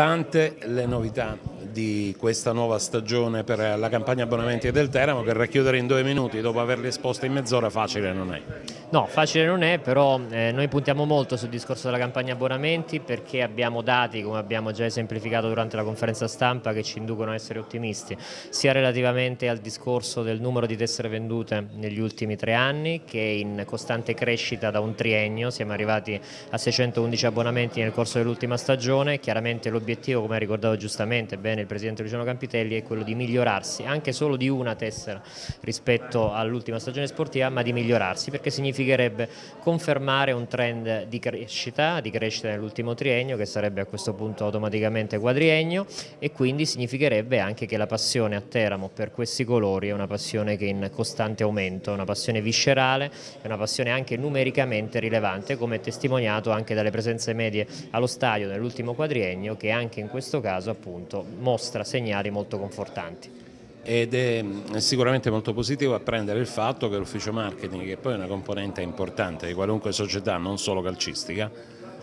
tante le novità di questa nuova stagione per la campagna abbonamenti del Teramo che racchiudere in due minuti dopo averli esposti in mezz'ora facile non è. No, facile non è, però eh, noi puntiamo molto sul discorso della campagna abbonamenti perché abbiamo dati, come abbiamo già esemplificato durante la conferenza stampa, che ci inducono a essere ottimisti, sia relativamente al discorso del numero di tessere vendute negli ultimi tre anni, che è in costante crescita da un triennio, siamo arrivati a 611 abbonamenti nel corso dell'ultima stagione, chiaramente l'obiettivo, come ha ricordato giustamente bene il Presidente Luciano Campitelli, è quello di migliorarsi, anche solo di una tessera rispetto all'ultima stagione sportiva, ma di migliorarsi, perché significherebbe confermare un trend di crescita, di crescita nell'ultimo triennio che sarebbe a questo punto automaticamente quadriennio e quindi significherebbe anche che la passione a Teramo per questi colori è una passione che è in costante aumento, una passione viscerale, è una passione anche numericamente rilevante come è testimoniato anche dalle presenze medie allo stadio nell'ultimo quadriennio che anche in questo caso appunto mostra segnali molto confortanti ed è sicuramente molto positivo apprendere il fatto che l'ufficio marketing, che poi è una componente importante di qualunque società, non solo calcistica,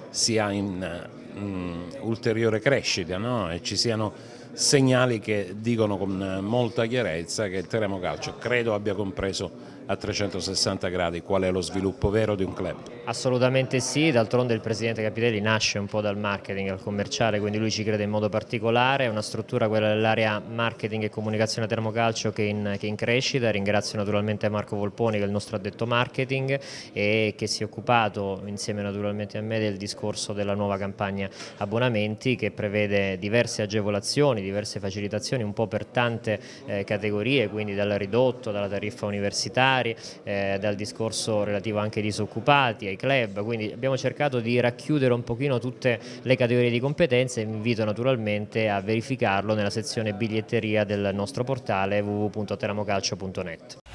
sia in um, ulteriore crescita no? e ci siano segnali che dicono con molta chiarezza che il Teramo Calcio credo abbia compreso a 360 gradi. Qual è lo sviluppo vero di un club. Assolutamente sì, d'altronde il Presidente Capitelli nasce un po' dal marketing al commerciale, quindi lui ci crede in modo particolare, è una struttura quella dell'area marketing e comunicazione termocalcio che è, in, che in crescita, ringrazio naturalmente Marco Volponi che è il nostro addetto marketing e che si è occupato insieme naturalmente a me del discorso della nuova campagna abbonamenti che prevede diverse agevolazioni, diverse facilitazioni un po' per tante eh, categorie, quindi dal ridotto, dalla tariffa universitaria, eh, dal discorso relativo anche ai disoccupati, ai club, quindi abbiamo cercato di racchiudere un pochino tutte le categorie di competenze e vi invito naturalmente a verificarlo nella sezione biglietteria del nostro portale www.teramocalcio.net.